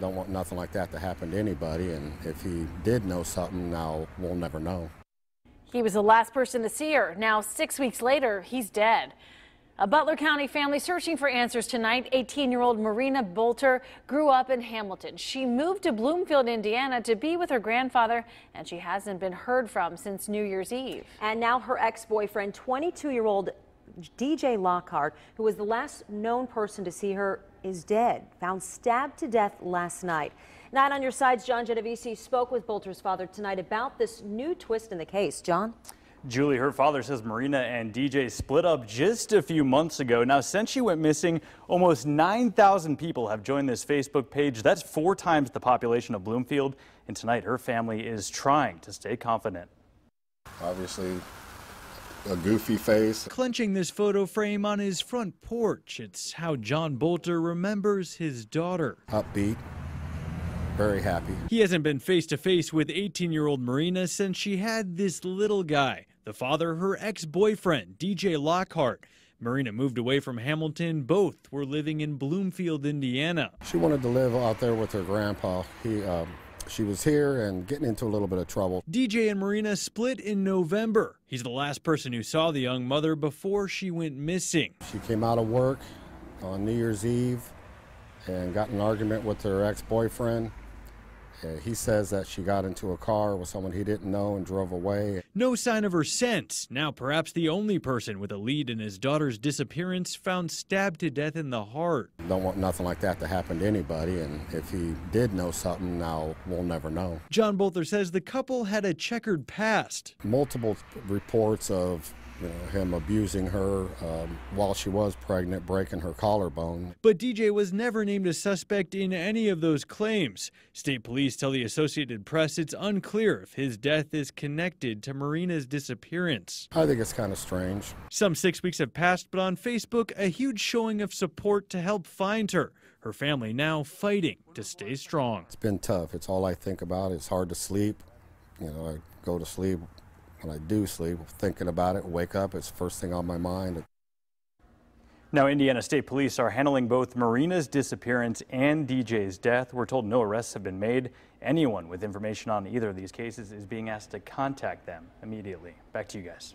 Don't want nothing like that to happen to anybody. And if he did know something, now we'll never know. He was the last person to see her. Now, six weeks later, he's dead. A Butler County family searching for answers tonight. 18 year old Marina Bolter grew up in Hamilton. She moved to Bloomfield, Indiana to be with her grandfather, and she hasn't been heard from since New Year's Eve. And now her ex boyfriend, 22 year old DJ Lockhart, who was the last known person to see her, is dead, found stabbed to death last night. 9 On Your Side's, John Genovese spoke with Bolter's father tonight about this new twist in the case. John? Julie, her father says Marina and DJ split up just a few months ago. Now, since she went missing, almost 9,000 people have joined this Facebook page. That's four times the population of Bloomfield. And tonight, her family is trying to stay confident. Obviously, a goofy face. Clenching this photo frame on his front porch. It's how John Bolter remembers his daughter. Upbeat, very happy. He hasn't been face to face with 18 year old Marina since she had this little guy. The father, her ex boyfriend, DJ Lockhart. Marina moved away from Hamilton. Both were living in Bloomfield, Indiana. She wanted to live out there with her grandpa. He, um, she was here and getting into a little bit of trouble. DJ and Marina split in November. He's the last person who saw the young mother before she went missing. She came out of work on New Year's Eve and got in an argument with her ex boyfriend. He says that she got into a car with someone he didn't know and drove away. No sign of her since. Now, perhaps the only person with a lead in his daughter's disappearance found stabbed to death in the heart. Don't want nothing like that to happen to anybody, and if he did know something, now we'll never know. John Bolter says the couple had a checkered past. Multiple reports of you know, him abusing her um, while she was pregnant, breaking her collarbone. But DJ was never named a suspect in any of those claims. State police tell the Associated Press it's unclear if his death is connected to Marina's disappearance. I think it's kind of strange. Some six weeks have passed, but on Facebook, a huge showing of support to help find her. Her family now fighting to stay strong. It's been tough. It's all I think about. It's hard to sleep. You know, I go to sleep when I do sleep, thinking about it, wake up, it's first thing on my mind. Now, Indiana State Police are handling both Marina's disappearance and DJ's death. We're told no arrests have been made. Anyone with information on either of these cases is being asked to contact them immediately. Back to you guys.